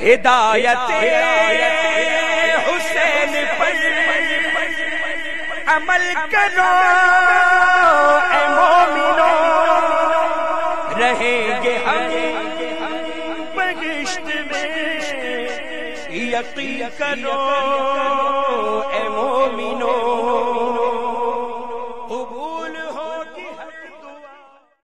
हिदायत हुसैन पर अमल करो मोमिनो। रहेंगे हम बगिश्त में। यकीन करो ए मोमिनो।